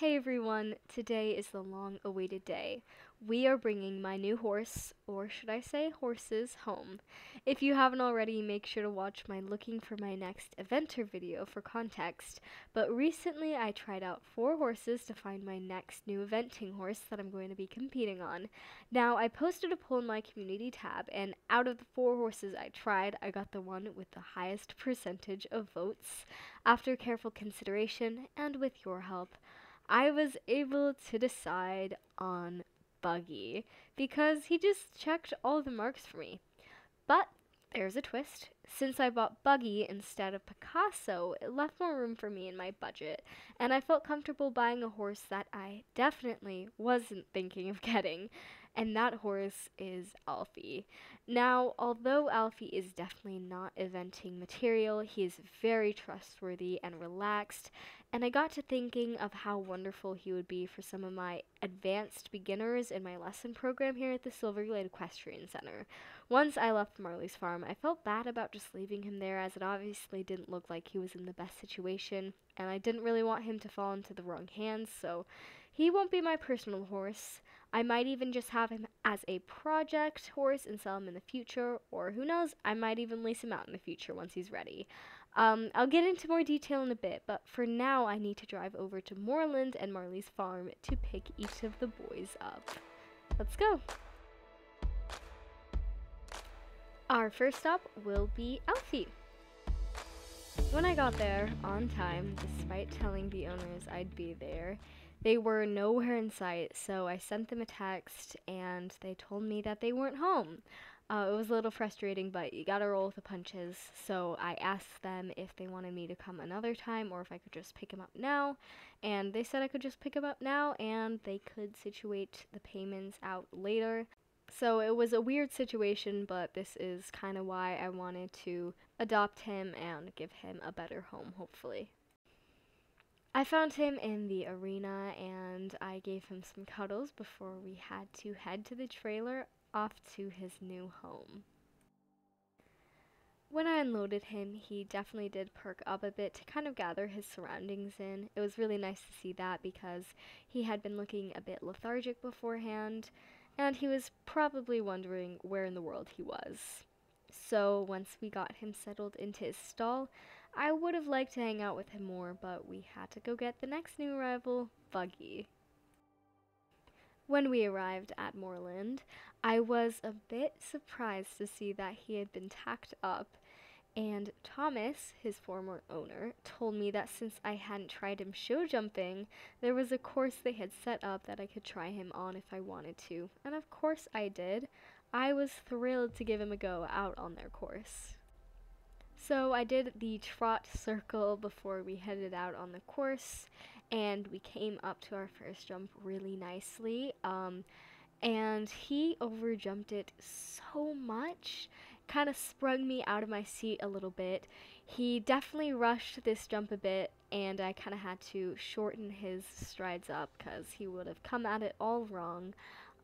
Hey everyone, today is the long awaited day. We are bringing my new horse, or should I say horses, home. If you haven't already, make sure to watch my looking for my next eventer video for context. But recently I tried out four horses to find my next new eventing horse that I'm going to be competing on. Now I posted a poll in my community tab and out of the four horses I tried, I got the one with the highest percentage of votes. After careful consideration and with your help, I was able to decide on Buggy because he just checked all the marks for me. But there's a twist. Since I bought Buggy instead of Picasso, it left more room for me in my budget, and I felt comfortable buying a horse that I definitely wasn't thinking of getting, and that horse is Alfie. Now, although Alfie is definitely not eventing material, he is very trustworthy and relaxed, and I got to thinking of how wonderful he would be for some of my advanced beginners in my lesson program here at the Silver Silverglade Equestrian Center. Once I left Marley's farm, I felt bad about just leaving him there as it obviously didn't look like he was in the best situation, and I didn't really want him to fall into the wrong hands, so he won't be my personal horse. I might even just have him as a project horse and sell him in the future, or who knows, I might even lease him out in the future once he's ready. Um, I'll get into more detail in a bit, but for now I need to drive over to Moorland and Marley's farm to pick each of the boys up. Let's go! Our first stop will be Alfie. When I got there on time, despite telling the owners I'd be there, they were nowhere in sight, so I sent them a text and they told me that they weren't home. Uh, it was a little frustrating, but you gotta roll with the punches. So I asked them if they wanted me to come another time or if I could just pick him up now. And they said I could just pick him up now and they could situate the payments out later. So it was a weird situation, but this is kind of why I wanted to adopt him and give him a better home, hopefully. I found him in the arena and I gave him some cuddles before we had to head to the trailer off to his new home. When I unloaded him, he definitely did perk up a bit to kind of gather his surroundings in. It was really nice to see that because he had been looking a bit lethargic beforehand, and he was probably wondering where in the world he was. So once we got him settled into his stall, I would have liked to hang out with him more, but we had to go get the next new arrival, Buggy. When we arrived at Moorland, I was a bit surprised to see that he had been tacked up, and Thomas, his former owner, told me that since I hadn't tried him show jumping, there was a course they had set up that I could try him on if I wanted to, and of course I did. I was thrilled to give him a go out on their course. So I did the trot circle before we headed out on the course, and we came up to our first jump really nicely. Um, and he overjumped it so much, kind of sprung me out of my seat a little bit. He definitely rushed this jump a bit, and I kind of had to shorten his strides up because he would have come at it all wrong.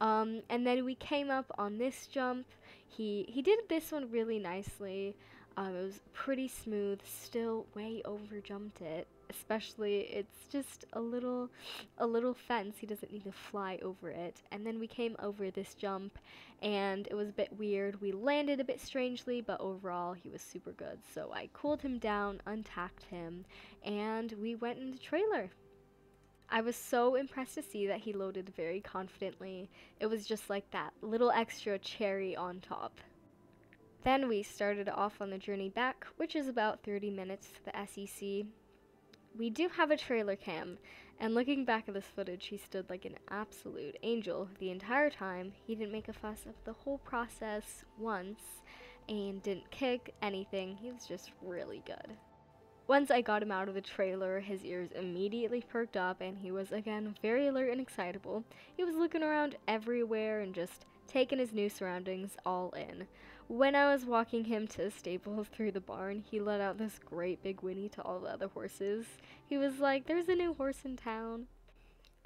Um, and then we came up on this jump. He he did this one really nicely. Um, it was pretty smooth, still way over jumped it. Especially, it's just a little, a little fence. He doesn't need to fly over it. And then we came over this jump, and it was a bit weird. We landed a bit strangely, but overall he was super good. So I cooled him down, untacked him, and we went in the trailer. I was so impressed to see that he loaded very confidently. It was just like that little extra cherry on top. Then we started off on the journey back, which is about 30 minutes to the SEC. We do have a trailer cam, and looking back at this footage, he stood like an absolute angel the entire time. He didn't make a fuss of the whole process once, and didn't kick anything. He was just really good. Once I got him out of the trailer, his ears immediately perked up, and he was again very alert and excitable. He was looking around everywhere and just taking his new surroundings all in. When I was walking him to the stables through the barn, he let out this great big whinny to all the other horses. He was like, There's a new horse in town.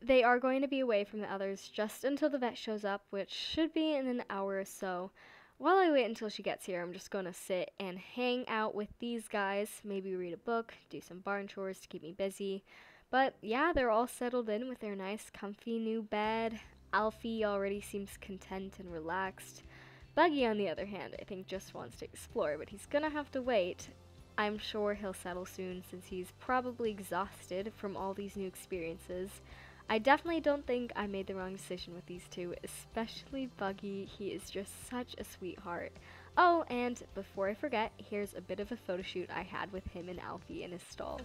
They are going to be away from the others just until the vet shows up, which should be in an hour or so. While I wait until she gets here, I'm just going to sit and hang out with these guys, maybe read a book, do some barn chores to keep me busy. But yeah, they're all settled in with their nice, comfy new bed. Alfie already seems content and relaxed. Buggy, on the other hand, I think just wants to explore, but he's gonna have to wait. I'm sure he'll settle soon since he's probably exhausted from all these new experiences. I definitely don't think I made the wrong decision with these two, especially Buggy. He is just such a sweetheart. Oh, and before I forget, here's a bit of a photo shoot I had with him and Alfie in his stall.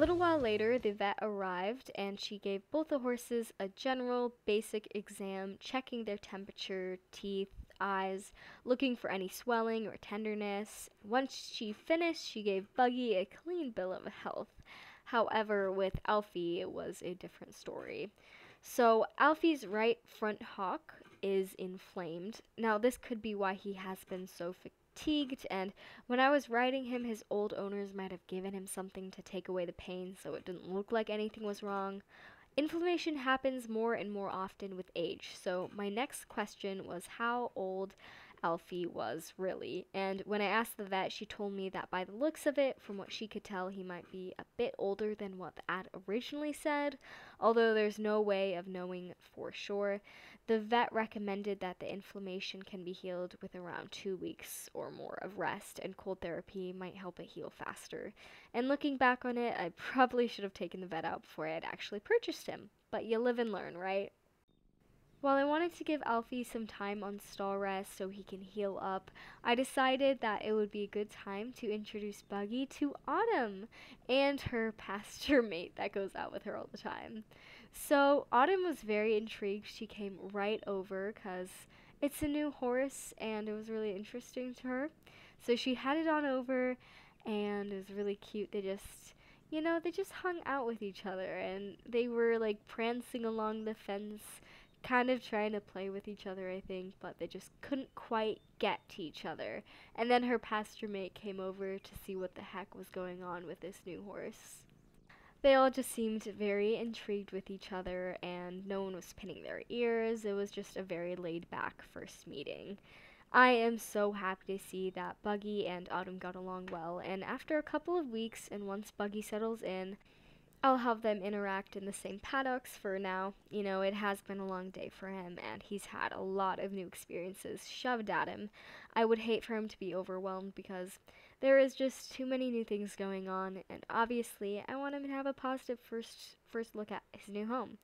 Little while later, the vet arrived and she gave both the horses a general basic exam, checking their temperature, teeth, eyes, looking for any swelling or tenderness. Once she finished, she gave Buggy a clean bill of health. However, with Alfie, it was a different story. So, Alfie's right front hock is inflamed. Now, this could be why he has been so fatigued, and when I was riding him, his old owners might have given him something to take away the pain so it didn't look like anything was wrong. Inflammation happens more and more often with age, so my next question was how old Alfie was really. And when I asked the vet, she told me that by the looks of it, from what she could tell, he might be a bit older than what the ad originally said, although there's no way of knowing for sure. The vet recommended that the inflammation can be healed with around two weeks or more of rest, and cold therapy might help it heal faster. And looking back on it, I probably should have taken the vet out before I had actually purchased him. But you live and learn, right? While I wanted to give Alfie some time on stall rest so he can heal up, I decided that it would be a good time to introduce Buggy to Autumn and her pasture mate that goes out with her all the time. So Autumn was very intrigued. She came right over because it's a new horse and it was really interesting to her. So she had it on over and it was really cute. They just, you know, they just hung out with each other and they were like prancing along the fence, kind of trying to play with each other, I think, but they just couldn't quite get to each other. And then her pasture mate came over to see what the heck was going on with this new horse. They all just seemed very intrigued with each other, and no one was pinning their ears. It was just a very laid back first meeting. I am so happy to see that Buggy and Autumn got along well, and after a couple of weeks, and once Buggy settles in, I'll have them interact in the same paddocks for now. You know, it has been a long day for him, and he's had a lot of new experiences shoved at him. I would hate for him to be overwhelmed because there is just too many new things going on, and obviously, I want him to have a positive first first look at his new home.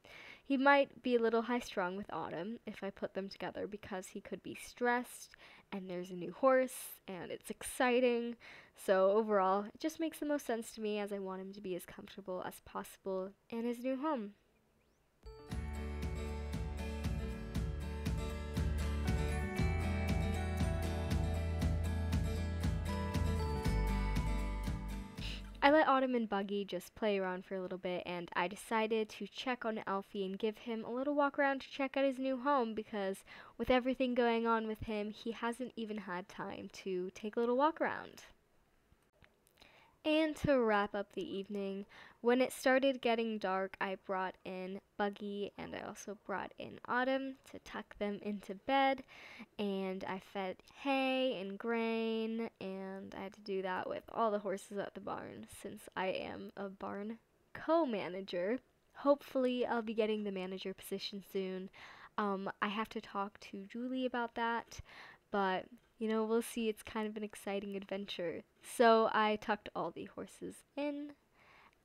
He might be a little high strung with Autumn if I put them together because he could be stressed and there's a new horse and it's exciting. So overall, it just makes the most sense to me as I want him to be as comfortable as possible in his new home. I let Autumn and Buggy just play around for a little bit, and I decided to check on Alfie and give him a little walk around to check out his new home because with everything going on with him, he hasn't even had time to take a little walk around. And to wrap up the evening, when it started getting dark, I brought in Buggy and I also brought in Autumn to tuck them into bed. And I fed hay and grain, and I had to do that with all the horses at the barn since I am a barn co manager. Hopefully, I'll be getting the manager position soon. Um, I have to talk to Julie about that, but you know, we'll see. It's kind of an exciting adventure. So I tucked all the horses in,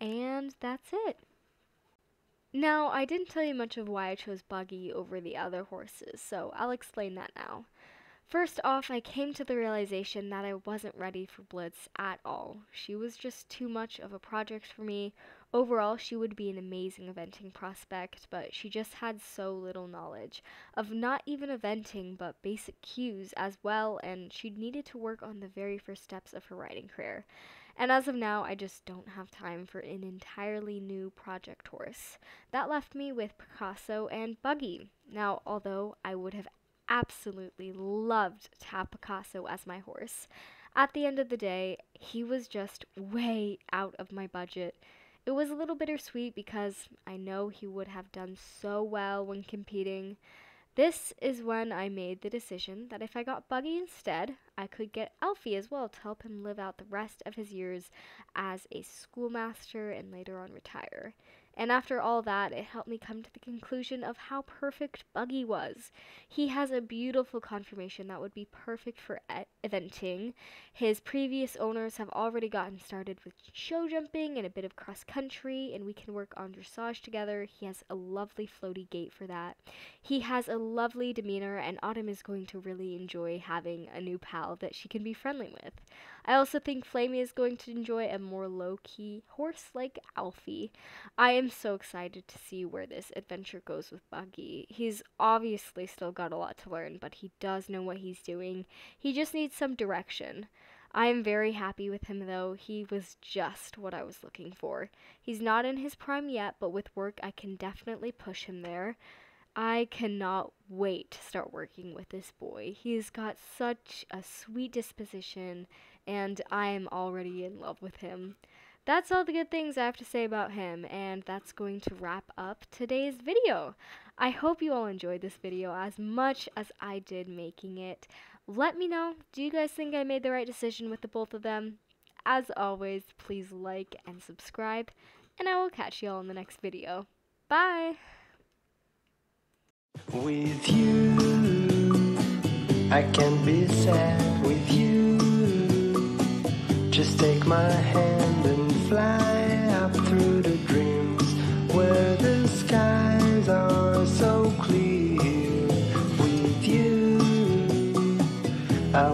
and that's it. Now, I didn't tell you much of why I chose Buggy over the other horses, so I'll explain that now. First off, I came to the realization that I wasn't ready for Blitz at all. She was just too much of a project for me, Overall, she would be an amazing eventing prospect, but she just had so little knowledge of not even eventing, but basic cues as well, and she needed to work on the very first steps of her riding career. And as of now, I just don't have time for an entirely new project horse. That left me with Picasso and Buggy. Now, although I would have absolutely loved to have Picasso as my horse, at the end of the day, he was just way out of my budget It was a little bittersweet because I know he would have done so well when competing. This is when I made the decision that if I got Buggy instead, I could get Alfie as well to help him live out the rest of his years as a schoolmaster and later on retire. And after all that, it helped me come to the conclusion of how perfect Buggy was. He has a beautiful conformation that would be perfect for eventing. His previous owners have already gotten started with show jumping and a bit of cross country, and we can work on dressage together. He has a lovely floaty gait for that. He has a lovely demeanor, and Autumn is going to really enjoy having a new pal that she can be friendly with. I also think Flamey is going to enjoy a more low key horse like Alfie. I am so excited to see where this adventure goes with Buggy. He's obviously still got a lot to learn, but he does know what he's doing. He just needs some direction. I am very happy with him though. He was just what I was looking for. He's not in his prime yet, but with work I can definitely push him there. I cannot wait to start working with this boy. He's got such a sweet disposition, and I am already in love with him. That's all the good things I have to say about him, and that's going to wrap up today's video. I hope you all enjoyed this video as much as I did making it. Let me know, do you guys think I made the right decision with the both of them? As always, please like and subscribe, and I will catch you all in the next video. Bye! With you, I can be sad with you. Just take my hand and fly up through the dreams where the skies are so clear. With you, I